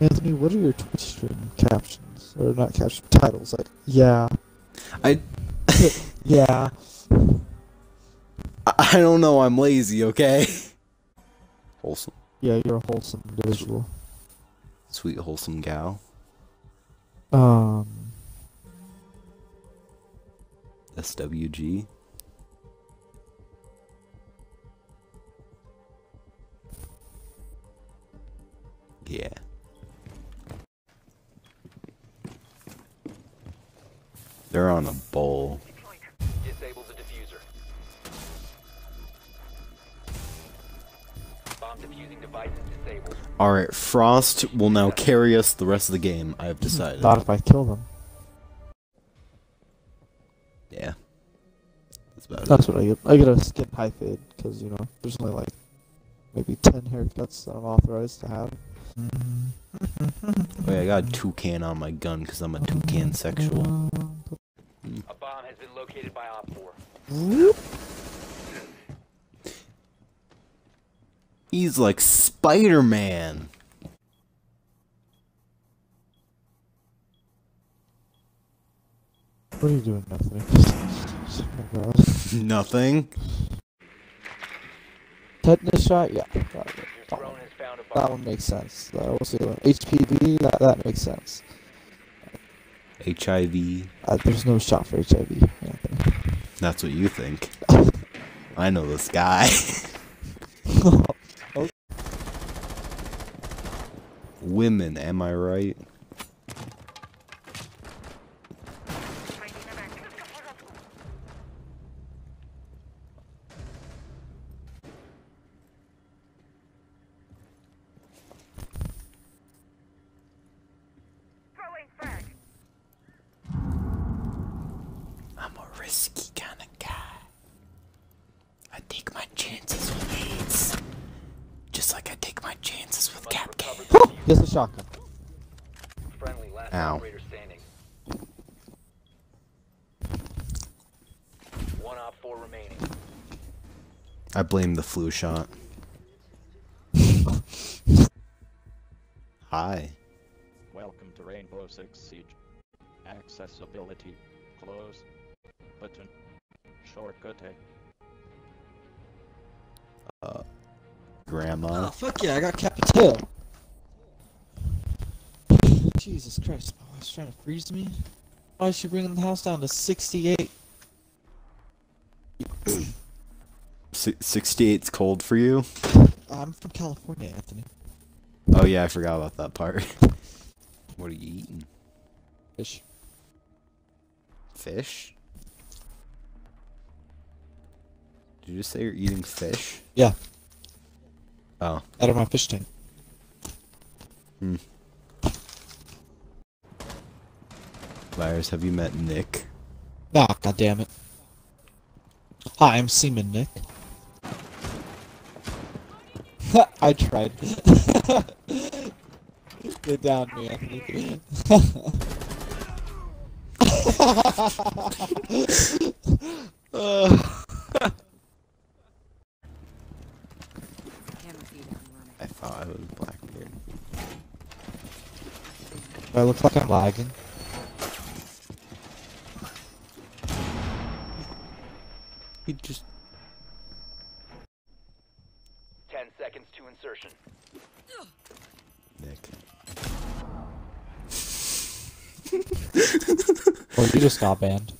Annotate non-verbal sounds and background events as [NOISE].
Anthony, what are your Twitch stream captions? Or not captions, titles? Like, yeah. I [LAUGHS] Yeah. I I don't know. I'm lazy. Okay. Wholesome, Yeah, you're a wholesome individual. sweet, wholesome gal. Um, SWG. Yeah. They're on a bowl. Disable the diffuser. Bomb diffusing device disabled. Alright, Frost will now carry us the rest of the game, I have decided. not if I kill them. Yeah. That's about That's it. what I get. I get a skin high fade, because, you know, there's only like maybe 10 haircuts that I'm authorized to have. Wait, I got a toucan on my gun because I'm a toucan sexual. Located by Op 4. Whoop. He's like Spider Man. What are you doing, Anthony? my god. Nothing. Tetanus shot? Yeah. Got it. Your That drone one, has found a that one makes sense. That was the other one. HPV? That, that makes sense. HIV. Uh, there's no shot for HIV, That's what you think. [LAUGHS] I know this guy. [LAUGHS] Women, am I right? I'm a risky kind of guy. I take my chances with AIDS. Just like I take my chances with Cap Recover Gang. the He has a shotgun. friendly last Ow. operator standing. One Op 4 remaining. I blame the flu shot. [LAUGHS] Hi. Welcome to Rainbow Six Siege. Accessibility. Close. Button. Shortcut A. Oh, uh, Grandma. Oh, fuck yeah, I got Capitale. Jesus Christ, my wife's trying to freeze me. Why is she bringing the house down to 68? [CLEARS THROAT] Si 68's cold for you? I'm from California, Anthony. Oh yeah, I forgot about that part. what are you eating? Fish. Fish? Did you just say you're eating fish? Yeah, Oh. out of my fish tank. Hmm. Myers, have you met Nick? Ah, god damn it. Hi, I'm Seaman Nick. [LAUGHS] I tried. [LAUGHS] Get down me, Anthony. [LAUGHS] I thought I was Blackbeard. Do I look like I'm lagging? He just 10 seconds to insertion. Nick. Or you just got banned.